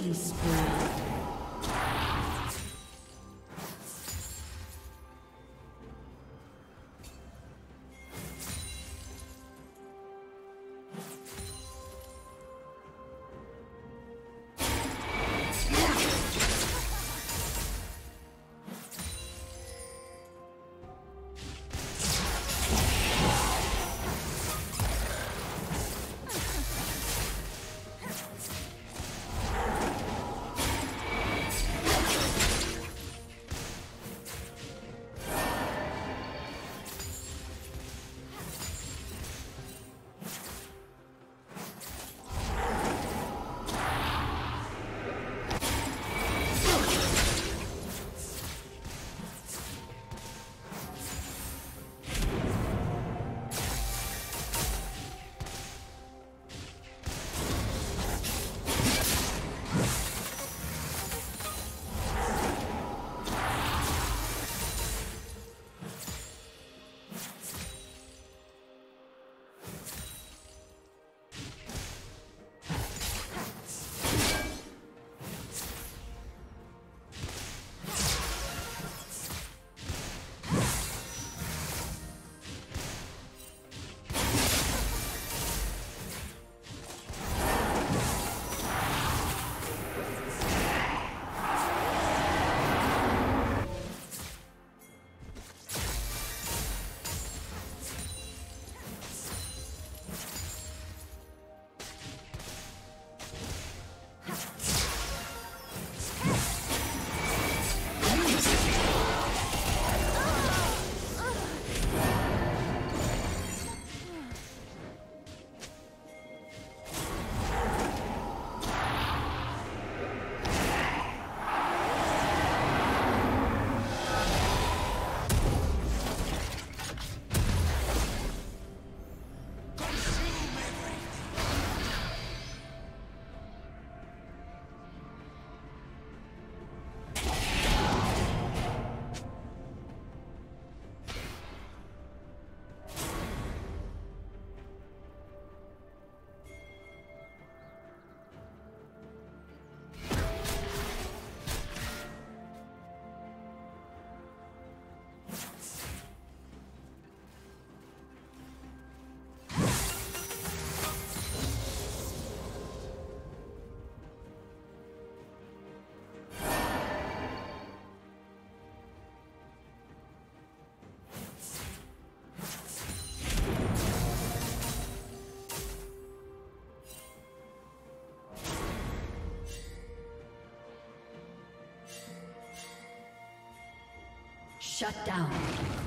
Killing spree. Shut down.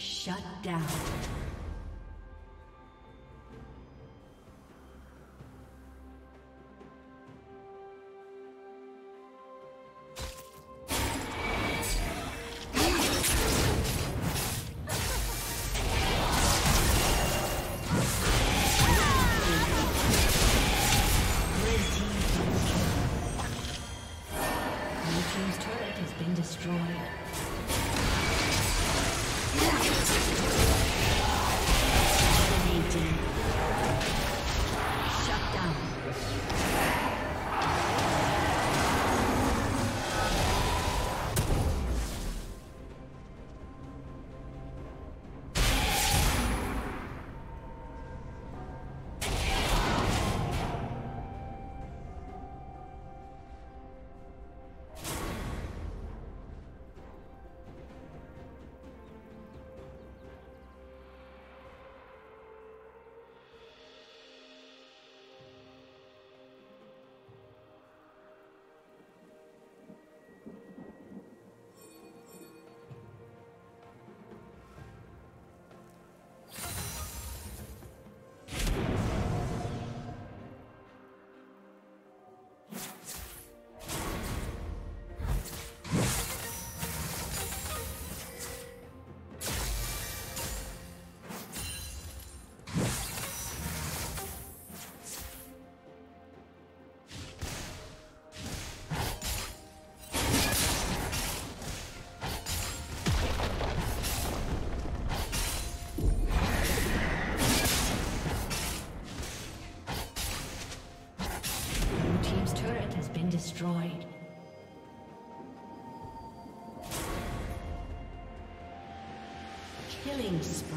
Shut down. Killing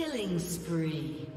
Killing spree.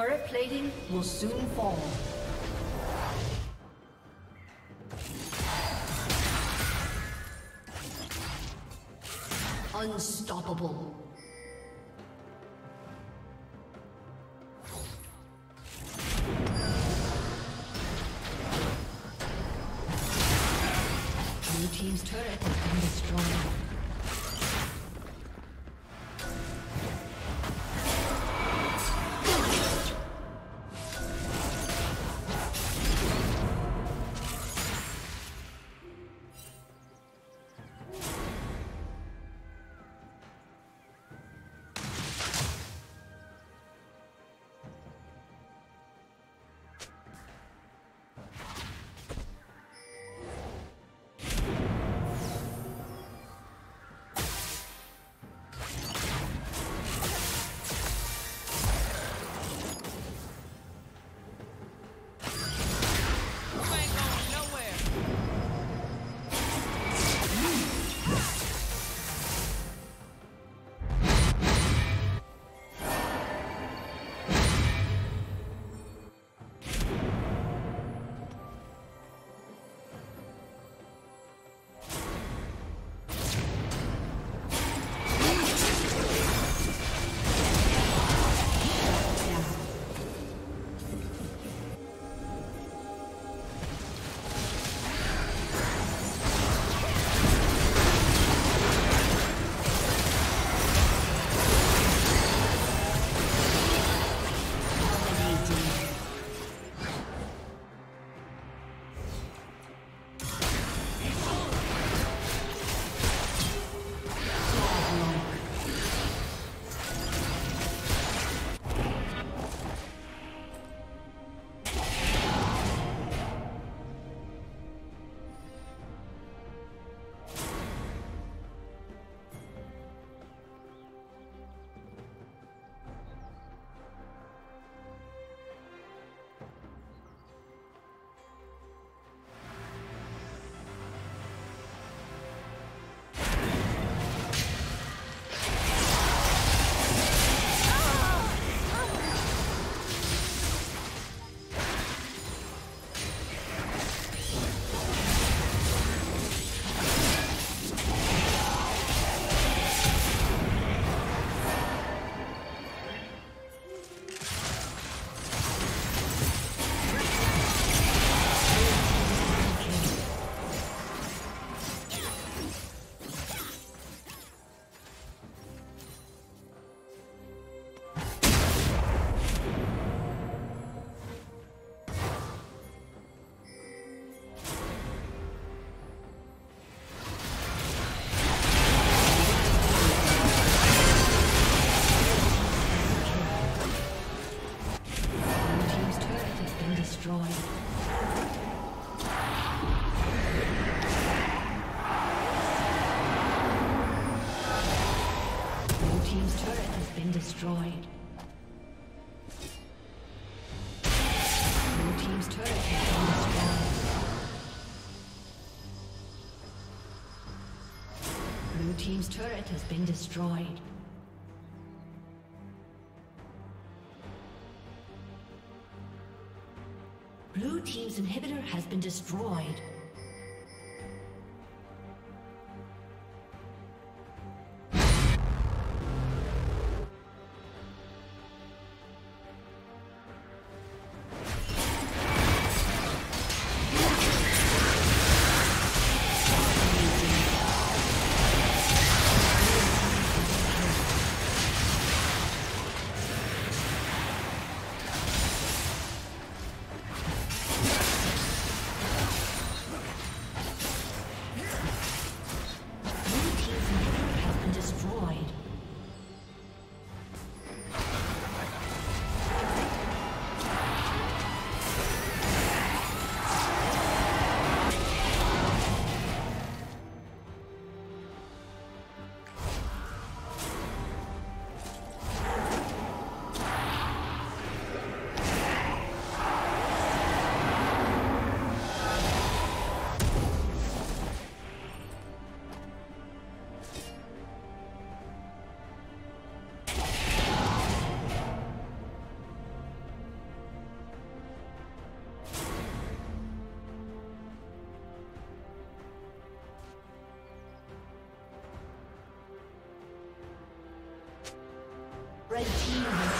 Turret plating will soon fall. Unstoppable. Blue Team's turret has been destroyed. Destroyed. Blue Team's turret has been destroyed. Blue Team's turret has been destroyed. Has been destroyed. Red team